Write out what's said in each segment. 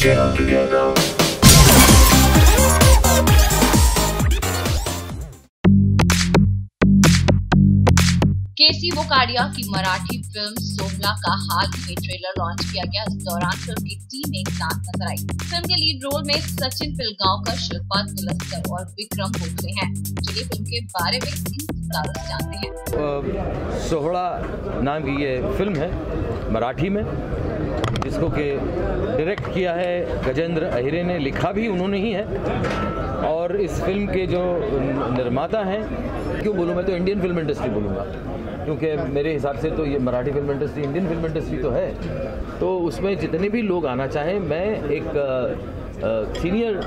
केसी वोकाडिया की मराठी फ़िल्म सोमला का हाल में ट्रेलर लॉन्च किया गया। इस दौरान फ़िल्म की टीम एक साथ नज़र आई। फ़िल्म के लीड रोल में सचिन पिलगांवकर, शिल्पा तुलस्कर और विक्रम भोसले हैं चलिए फ़िल्म के बारे में जानते हैं। सोहड़ा नाम की ये फ़िल्म है, मराठी में। जिसको के डायरेक्ट किया है गजेंद्र अहिरे ने, लिखा भी उन्होंने ही है। और इस फ़िल्म के जो निर्माता हैं, क्यों बोलूँ मैं तो इंडियन फ़िल्म इंडस्ट्री बोलूँगा। क्योंकि मेरे हिसाब से तो ये Marathi film industry Indian film industry तो है। तो उसमें जितने भी लोग आना चाहें, मैं एक senior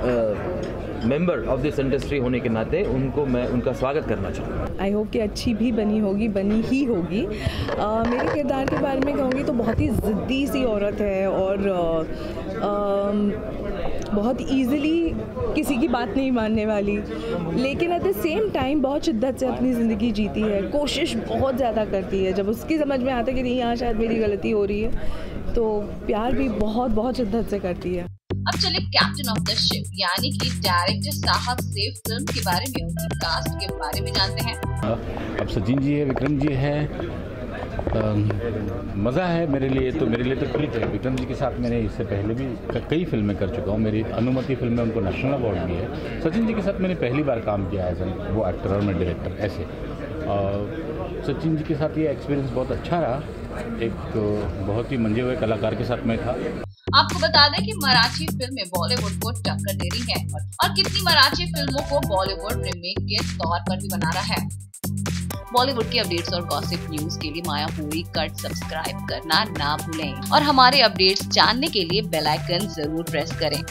member of this industry होने के नाते उनको मैं उनका स्वागत करना चाहूँगा। आई होप कि अच्छी भी बनी होगी बनी ही होगी। आ, मेरे किरदार के बारे में कहूँगी तो बहुत ही ज़िद्दी सी औरत है और आ, आ, बहुत ईजिली किसी की बात नहीं मानने वाली। लेकिन एट द सेम टाइम बहुत शिद्दत से अपनी ज़िंदगी जीती है। कोशिश बहुत ज़्यादा करती है। जब उसकी समझ में आता है कि नहीं यहाँ शायद मेरी गलती हो रही है तो प्यार भी बहुत बहुत शिद्दत से करती है। अब चले कैप्टन ऑफ़ द शिप यानी कि डायरेक्टर साहब से फ़िल्म के बारे में उनकी कास्ट के बारे में जानते हैं। अब सचिन जी है, विक्रम जी है। मज़ा है मेरे लिए तो मेरे लिए तो ठीक है। विक्रम जी के साथ मैंने इससे पहले भी कई फ़िल्में कर चुका हूँ। मेरी अनुमति फ़िल्म में उनको नेशनल अवार्ड भी है। सचिन जी के साथ मैंने पहली बार काम किया है वो एक्टर और मैं डायरेक्टर ऐसे। सचिन जी के साथ ये एक्सपीरियंस बहुत अच्छा रहा। एक तो बहुत ही मंजे हुए कलाकार के साथ मैं था। आपको बता दें कि मराठी फ़िल्में बॉलीवुड को टक्कर दे रही है और कितनी मराठी फ़िल्मों को बॉलीवुड रिमेक के तौर पर भी बना रहा है। बॉलीवुड की अपडेट्स और गॉसिप न्यूज़ के लिए माया हुई कट सब्सक्राइब करना ना भूलें और हमारे अपडेट्स जानने के लिए बेल आइकन ज़रूर प्रेस करें।